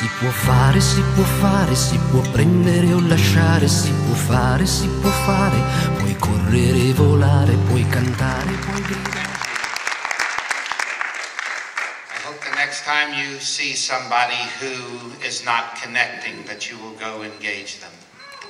Si può fare, si può fare, si può prendere o lasciare, si può fare, si può fare, puoi correre e volare, puoi cantare, puoi gridare. I hope the next time you see somebody who is not connecting that you will go engage them.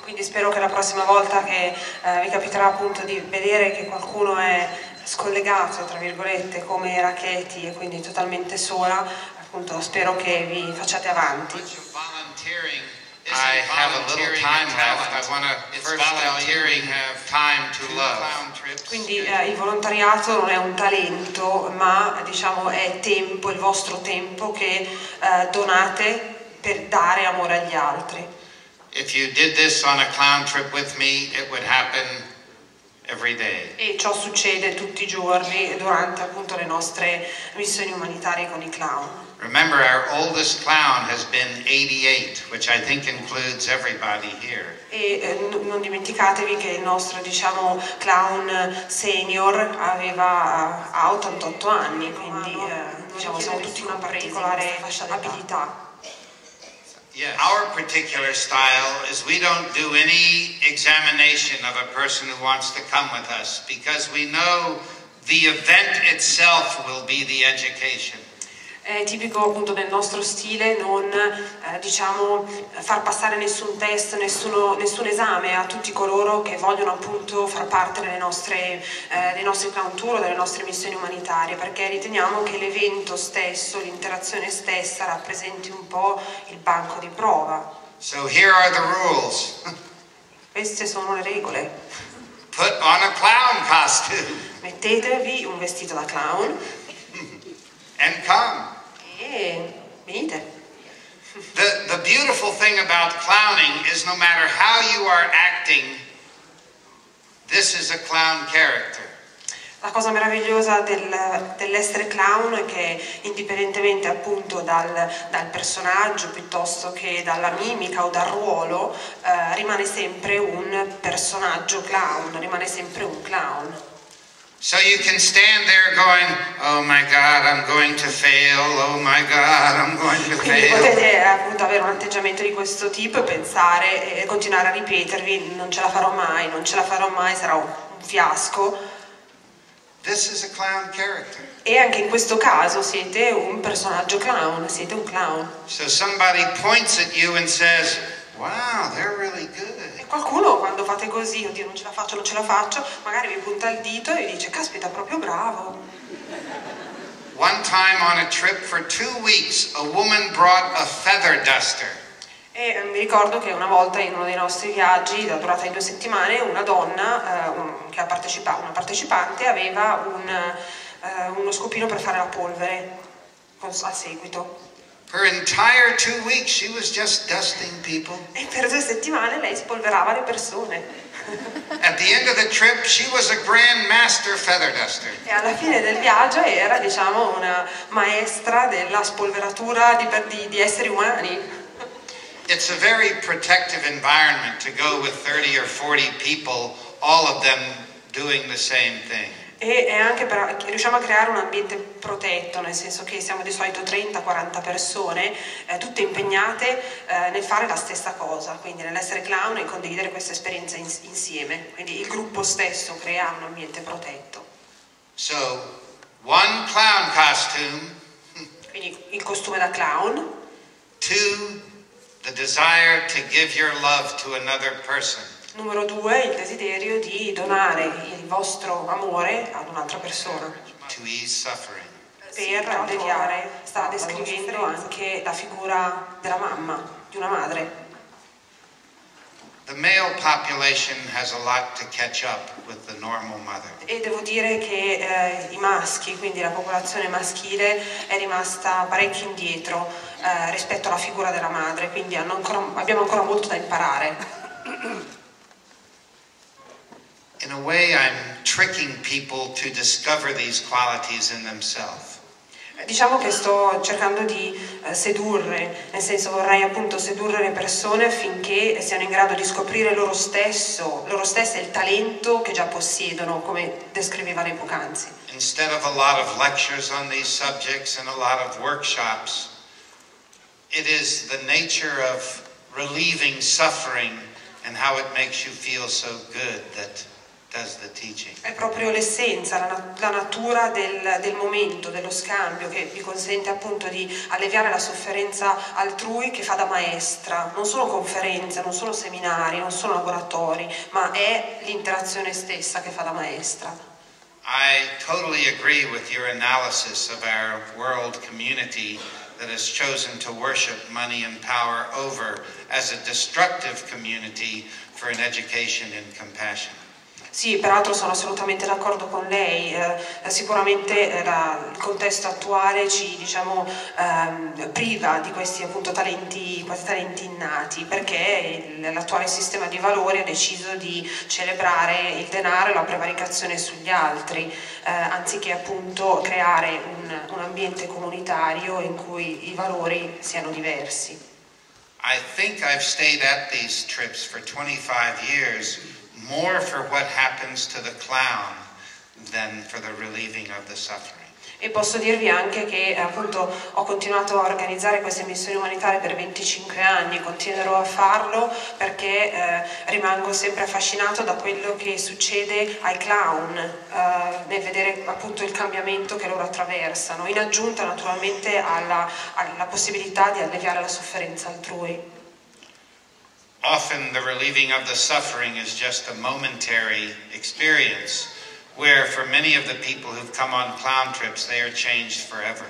Quindi spero che la prossima volta che eh, vi capiterà appunto di vedere che qualcuno è scollegato, tra virgolette, come era Katie e quindi totalmente sola, appunto spero che vi facciate avanti. Volunteering. I have a little time left. I want to first we have time to love. Quindi eh, il volontariato non è un talento, ma diciamo è tempo, il vostro tempo che eh, donate per dare amore agli altri. If you did this on a clown trip with me, it would happen. E ciò succede tutti i giorni durante appunto le nostre missioni umanitarie con i clown. Remember, our oldest clown has been 88, which I think includes everybody here. E eh, non dimenticatevi che il nostro diciamo clown senior aveva ha 88 anni, quindi eh, diciamo siamo tutti con particolare abilità. Yeah. Our particular style is we don't do any examination of a person who wants to come with us because we know the event itself will be the education. È tipico appunto del nostro stile non eh, diciamo far passare nessun test, nessuno- nessun esame a tutti coloro che vogliono appunto far parte delle nostre, eh, dei nostri clown tour delle nostre missioni umanitarie perché riteniamo che l'evento stesso, l'interazione stessa rappresenti un po' il banco di prova. So here are the rules. Queste sono le regole. Put on a clown costume Mettetevi un vestito da clown and come. E venite. The, the beautiful thing about clowning is no matter how you are acting, this is a clown character. La cosa meravigliosa del- dell'essere clown è che indipendentemente appunto dal, dal personaggio piuttosto che dalla mimica o dal ruolo, eh, rimane sempre un personaggio clown, rimane sempre un clown. So you can stand there going, oh my God, I'm going to fail. Oh my God, I'm going to Quindi fail. potete eh, appunto avere un atteggiamento di questo tipo e pensare e continuare a ripetervi non ce la farò mai, non ce la farò mai, sarà un fiasco. This is a clown character. E anche in questo caso siete un personaggio clown, siete un clown. So somebody points at you and says, wow, they're really good. Qualcuno quando fate così, oddio non ce la faccio, non ce la faccio, magari vi punta il dito e vi dice caspita proprio bravo. One time on a trip for two weeks, a woman brought a feather duster. E eh, mi ricordo che una volta in uno dei nostri viaggi, da durata di due settimane, una donna, eh, un- che ha partecipato, una partecipante, aveva un, eh, uno scopino per fare la polvere con- a seguito. Her entire two weeks, she was just dusting people. E per due settimane lei spolverava le persone. At the end of the trip, she was a grand master feather duster. E alla fine del viaggio era, diciamo, una maestra della spolveratura di, di- di esseri umani. It's a very protective environment to go with 30 or 40 people, all of them doing the same thing. E anche per, riusciamo a creare un ambiente protetto, nel senso che siamo di solito 30-40 persone, eh, tutte impegnate eh, nel fare la stessa cosa, quindi nell'essere clown e condividere questa esperienza ins- insieme. Quindi il gruppo stesso crea un ambiente protetto. So, one clown costume, Quindi il costume da clown, two, the desire to give your love to another person. Numero due il desiderio di donare il vostro amore ad un'altra persona. Per alleviare, sta descrivendo anche la figura della mamma, di una madre. E devo dire che eh, i maschi, quindi la popolazione maschile, è rimasta parecchio indietro eh, rispetto alla figura della madre, quindi ancora- abbiamo ancora molto da imparare. In a way, I'm tricking people to discover these qualities in themselves. Eh, Diciamo che sto cercando di eh, sedurre, nel senso vorrei appunto sedurre le persone affinché siano in grado di scoprire loro stesso, loro stesse il talento che già possiedono, come descriveva lei poc'anzi. Instead of a lot of lectures on these subjects and a lot of workshops, it is the nature of relieving suffering and how it makes you feel so good that does the teaching. È proprio l'essenza, la, la natura del, del momento, dello scambio che vi consente appunto di alleviare la sofferenza altrui che fa da maestra. Non sono conferenze, non sono seminari, non sono laboratori, ma è l'interazione stessa che fa da maestra. I totally agree with your analysis of our world community that has chosen to worship money and power over as a destructive community for an education in compassion. Sì, peraltro sono assolutamente d'accordo con lei, eh, sicuramente eh, la- il contesto attuale ci diciamo, ehm, priva di questi appunto, talenti, questi talenti innati perché l'attuale sistema di valori ha deciso di celebrare il denaro e la prevaricazione sugli altri eh, anziché appunto creare un, un ambiente comunitario in cui i valori siano diversi. I think I've stayed at these trips for 25 years more for what happens to the clown than for the relieving of the suffering. E posso dirvi anche che appunto ho continuato a organizzare queste missioni umanitarie per 25 anni continuerò a farlo perché eh, rimango sempre affascinato da quello che succede ai clown eh, nel vedere appunto il cambiamento che loro attraversano, in aggiunta naturalmente alla, alla possibilità di alleviare la sofferenza altrui. Often the relieving of the suffering is just a momentary experience, where for many of the people who've come on clown trips, they are changed forever.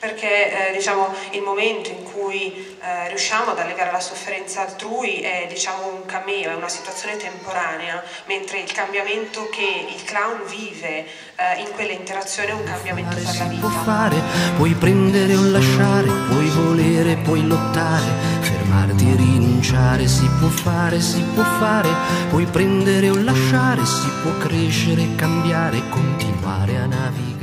perché eh, diciamo, il momento in cui eh, riusciamo ad alleviare la sofferenza altrui è diciamo, un cameo, è una situazione temporanea, mentre il cambiamento che il clown vive eh, in quella interazione è un cambiamento per la si può vita. fare, puoi prendere o lasciare, puoi volere, puoi lottare, fermarti e rinunciare, si può fare, si può fare, puoi prendere o lasciare, si può crescere, cambiare, continuare a navigare.